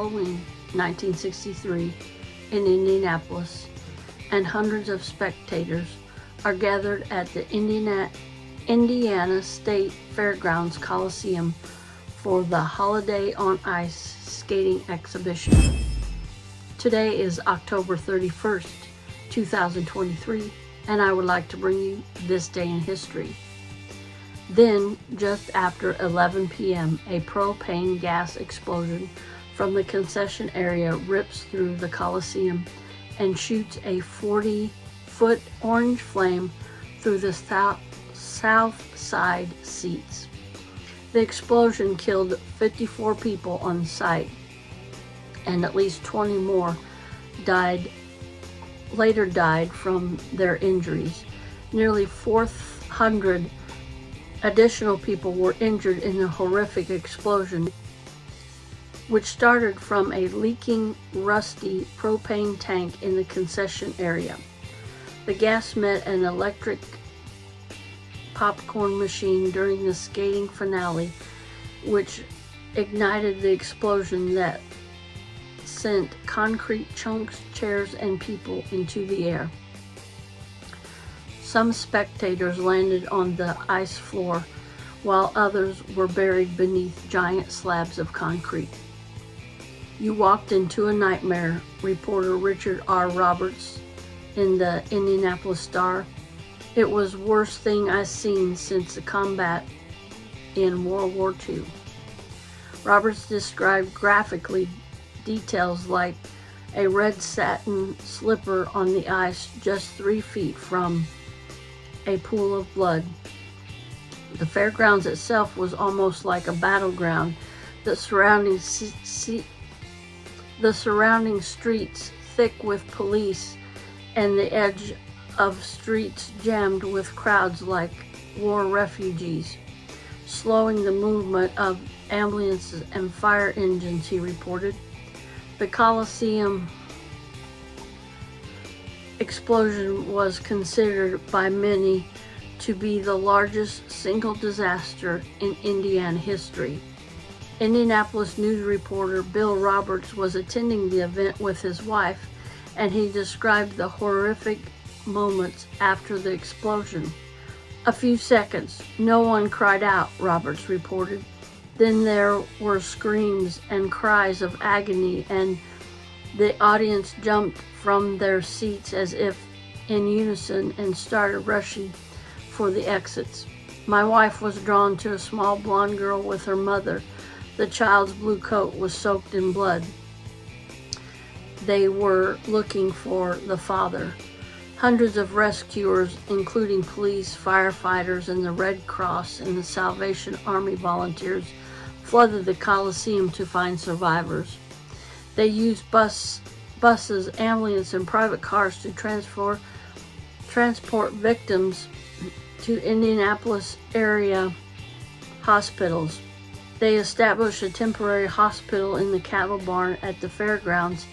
Halloween 1963 in Indianapolis, and hundreds of spectators are gathered at the Indiana, Indiana State Fairgrounds Coliseum for the Holiday on Ice skating exhibition. Today is October 31st, 2023, and I would like to bring you this day in history. Then, just after 11 p.m., a propane gas explosion from the concession area rips through the Coliseum and shoots a 40 foot orange flame through the south, south side seats. The explosion killed 54 people on site, and at least 20 more died later died from their injuries. Nearly 400 additional people were injured in the horrific explosion which started from a leaking, rusty propane tank in the concession area. The gas met an electric popcorn machine during the skating finale, which ignited the explosion that sent concrete chunks, chairs, and people into the air. Some spectators landed on the ice floor, while others were buried beneath giant slabs of concrete. You walked into a nightmare, reporter Richard R. Roberts in the Indianapolis Star. It was worst thing I've seen since the combat in World War II. Roberts described graphically details like a red satin slipper on the ice just three feet from a pool of blood. The fairgrounds itself was almost like a battleground. The surrounding the surrounding streets thick with police and the edge of streets jammed with crowds like war refugees, slowing the movement of ambulances and fire engines, he reported. The Coliseum explosion was considered by many to be the largest single disaster in Indiana history. Indianapolis news reporter Bill Roberts was attending the event with his wife, and he described the horrific moments after the explosion. A few seconds, no one cried out, Roberts reported. Then there were screams and cries of agony, and the audience jumped from their seats as if in unison and started rushing for the exits. My wife was drawn to a small blonde girl with her mother the child's blue coat was soaked in blood. They were looking for the father. Hundreds of rescuers, including police, firefighters, and the Red Cross and the Salvation Army volunteers, flooded the Coliseum to find survivors. They used bus, buses, ambulances, and private cars to transfer, transport victims to Indianapolis area hospitals. They established a temporary hospital in the cattle barn at the fairgrounds,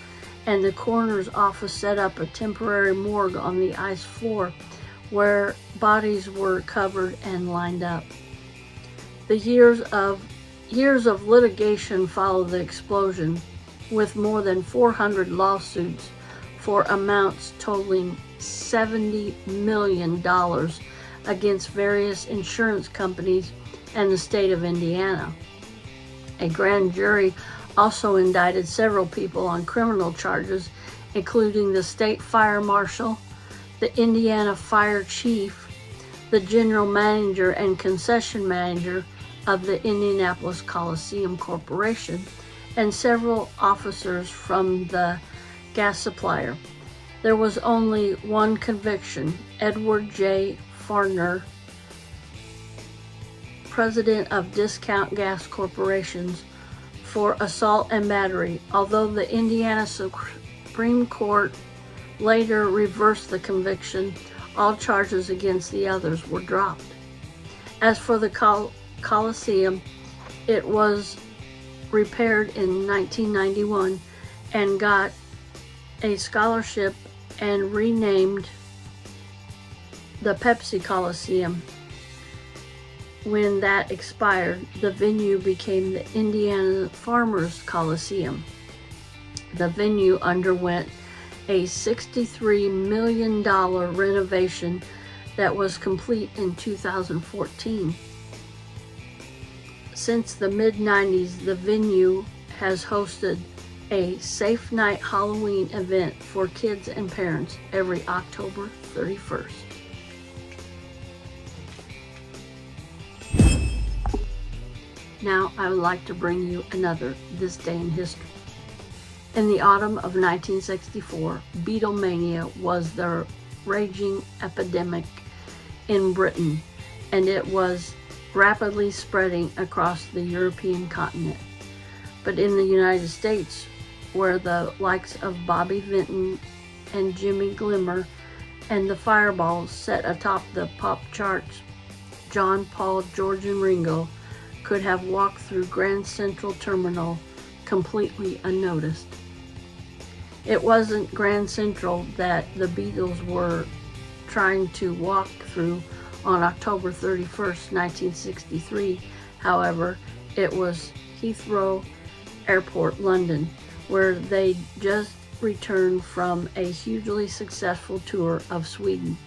and the coroner's office set up a temporary morgue on the ice floor where bodies were covered and lined up. The years of years of litigation followed the explosion, with more than 400 lawsuits for amounts totaling $70 million against various insurance companies and the state of Indiana. A grand jury also indicted several people on criminal charges, including the state fire marshal, the Indiana fire chief, the general manager and concession manager of the Indianapolis Coliseum Corporation, and several officers from the gas supplier. There was only one conviction, Edward J. Farner president of Discount Gas Corporations for assault and battery, although the Indiana Supreme Court later reversed the conviction, all charges against the others were dropped. As for the Col Coliseum, it was repaired in 1991 and got a scholarship and renamed the Pepsi Coliseum when that expired, the venue became the Indiana Farmers Coliseum. the venue underwent a $63 million renovation that was complete in 2014. Since the mid 90s, the venue has hosted a Safe Night Halloween event for kids and parents every October 31st. Now I would like to bring you another This Day in History. In the autumn of 1964, Beatlemania was the raging epidemic in Britain, and it was rapidly spreading across the European continent. But in the United States, where the likes of Bobby Vinton and Jimmy Gilmer and the Fireballs set atop the pop charts, John, Paul, George, and Ringo could have walked through Grand Central Terminal completely unnoticed. It wasn't Grand Central that the Beatles were trying to walk through on October 31st, 1963. However, it was Heathrow Airport, London, where they just returned from a hugely successful tour of Sweden.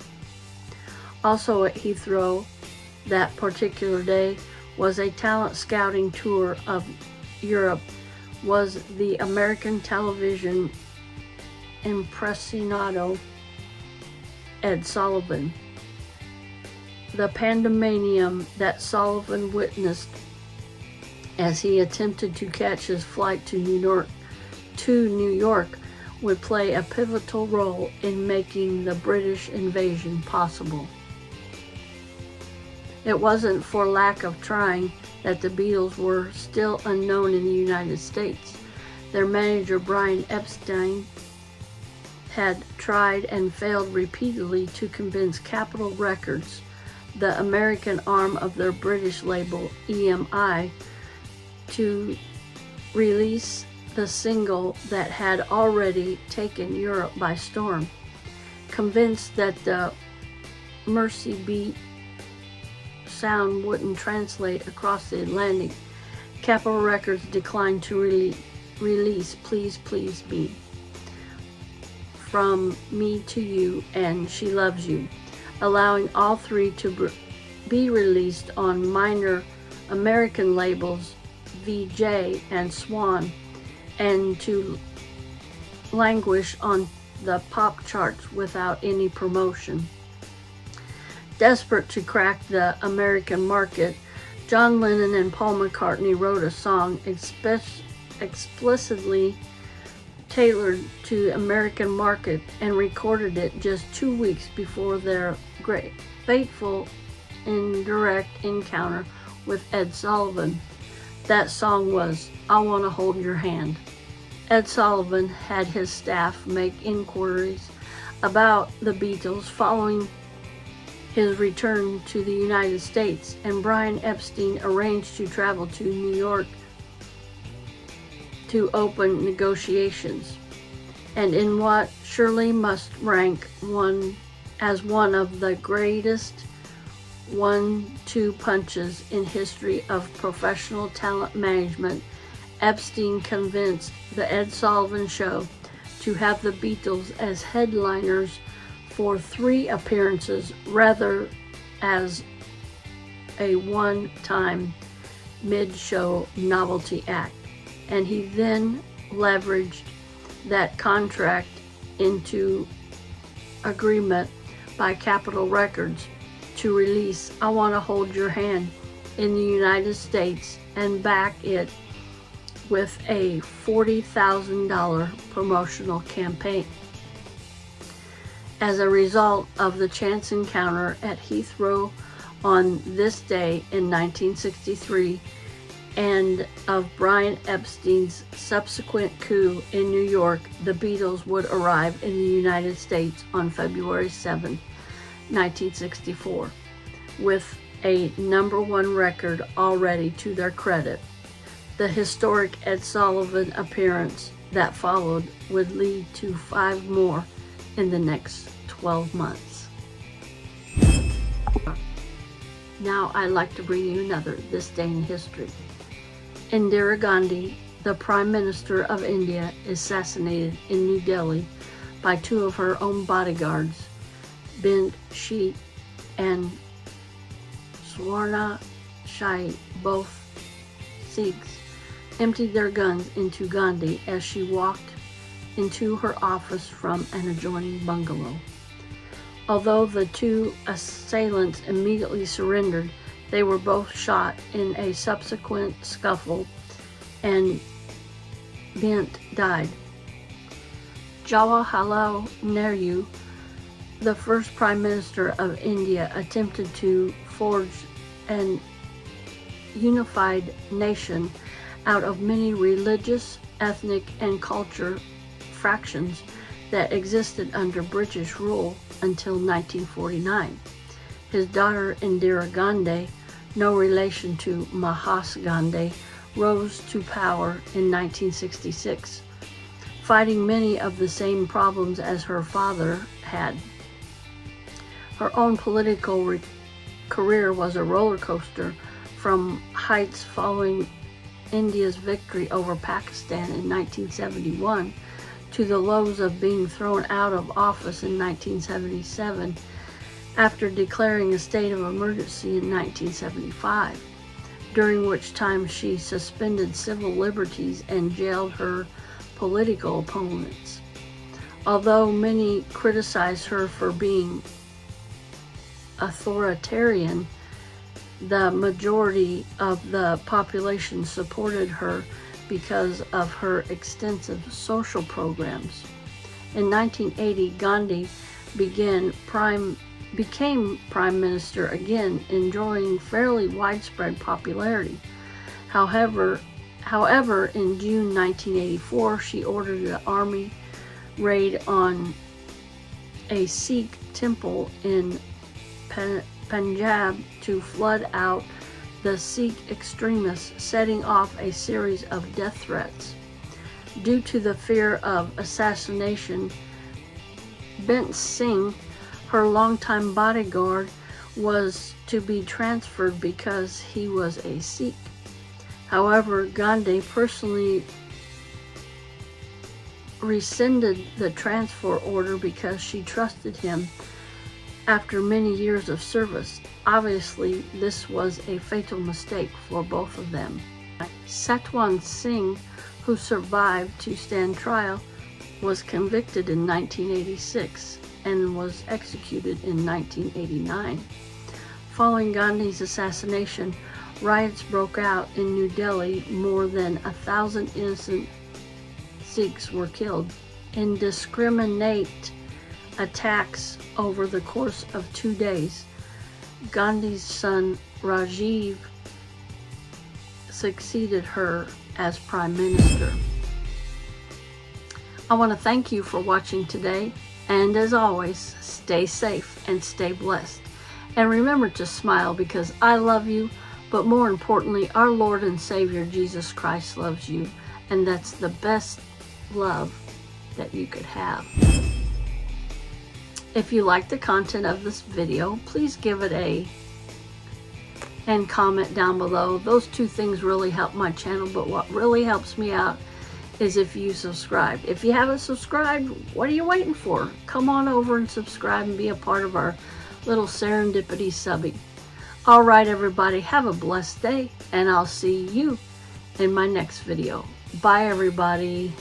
Also at Heathrow that particular day was a talent scouting tour of Europe was the American television impressionado Ed Sullivan. The pandemonium that Sullivan witnessed as he attempted to catch his flight to New York to New York would play a pivotal role in making the British invasion possible. It wasn't for lack of trying that the Beatles were still unknown in the United States. Their manager, Brian Epstein, had tried and failed repeatedly to convince Capitol Records, the American arm of their British label EMI, to release the single that had already taken Europe by storm. Convinced that the Mersey Beat sound wouldn't translate across the Atlantic, Capitol Records declined to re release Please Please Me from Me to You and She Loves You, allowing all three to be released on minor American labels Vee-Jay and Swan and to languish on the pop charts without any promotion. Desperate to crack the American market, John Lennon and Paul McCartney wrote a song explicitly tailored to American market and recorded it just two weeks before their great fateful indirect encounter with Ed Sullivan. That song was I Want to Hold Your Hand. Ed Sullivan had his staff make inquiries about the Beatles following his return to the United States, and Brian Epstein arranged to travel to New York to open negotiations, and in what surely must rank one as one of the greatest one-two punches in history of professional talent management, Epstein convinced the Ed Sullivan Show to have the Beatles as headliners for three appearances rather as a one-time mid-show novelty act and he then leveraged that contract into agreement by Capitol Records to release I Want to Hold Your Hand in the United States and back it with a $40,000 promotional campaign. As a result of the chance encounter at Heathrow on this day in 1963, and of Brian Epstein's subsequent coup in New York, the Beatles would arrive in the United States on February 7, 1964, with a number one record already to their credit. The historic Ed Sullivan appearance that followed would lead to five more in the next 12 months. Now I'd like to bring you another This Day in History. Indira Gandhi the Prime Minister of India assassinated in New Delhi by two of her own bodyguards, Bint Sheet and Swarna Shai, both Sikhs, emptied their guns into Gandhi as she walked into her office from an adjoining bungalow. Although the two assailants immediately surrendered, they were both shot in a subsequent scuffle and Bent died. Jawaharlal Nehru, the first Prime Minister of India, attempted to forge an unified nation out of many religious, ethnic, and culture fractions that existed under British rule until 1949. His daughter Indira Gandhi, no relation to Mahatma Gandhi, rose to power in 1966, fighting many of the same problems as her father had. Her own political career was a roller coaster from heights following India's victory over Pakistan in 1971 to the lows of being thrown out of office in 1977 after declaring a state of emergency in 1975, during which time she suspended civil liberties and jailed her political opponents. Although many criticized her for being authoritarian, the majority of the population supported her because of her extensive social programs. In 1980, Gandhi began prime, became prime minister again, enjoying fairly widespread popularity. However, however, in June 1984, she ordered an army raid on a Sikh temple in Punjab to flood out the Sikh extremists, setting off a series of death threats. Due to the fear of assassination, Beant Singh, her longtime bodyguard, was to be transferred because he was a Sikh. However, Gandhi personally rescinded the transfer order because she trusted him after many years of service. Obviously, this was a fatal mistake for both of them. Satwant Singh, who survived to stand trial, was convicted in 1986 and was executed in 1989. Following Gandhi's assassination, riots broke out in New Delhi. More than a thousand innocent Sikhs were killed. Indiscriminate attacks over the course of two days. Gandhi's son Rajiv succeeded her as Prime Minister. I want to thank you for watching today, and as always, stay safe and stay blessed. And remember to smile because I love you, but more importantly, our Lord and Savior Jesus Christ loves you, and that's the best love that you could have. If you like the content of this video, please give it a and comment down below. Those two things really help my channel, but what really helps me out is if you subscribe. If you haven't subscribed, what are you waiting for? Come on over and subscribe and be a part of our little serendipity subbing. All right, everybody, have a blessed day, and I'll see you in my next video. Bye, everybody.